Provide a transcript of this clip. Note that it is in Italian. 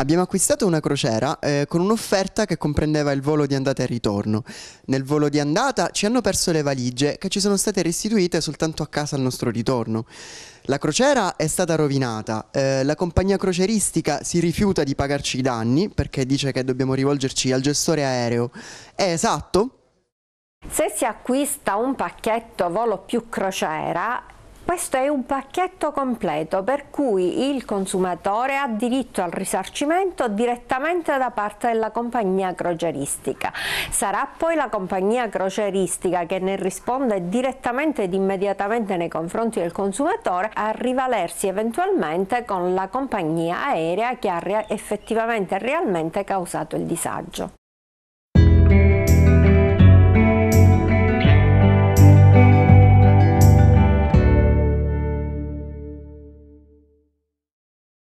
Abbiamo acquistato una crociera eh, con un'offerta che comprendeva il volo di andata e ritorno. Nel volo di andata ci hanno perso le valigie che ci sono state restituite soltanto a casa al nostro ritorno. La crociera è stata rovinata, eh, la compagnia croceristica si rifiuta di pagarci i danni perché dice che dobbiamo rivolgerci al gestore aereo. È esatto? Se si acquista un pacchetto volo più crociera questo è un pacchetto completo per cui il consumatore ha diritto al risarcimento direttamente da parte della compagnia croceristica. Sarà poi la compagnia croceristica che ne risponde direttamente ed immediatamente nei confronti del consumatore a rivalersi eventualmente con la compagnia aerea che ha effettivamente e realmente causato il disagio.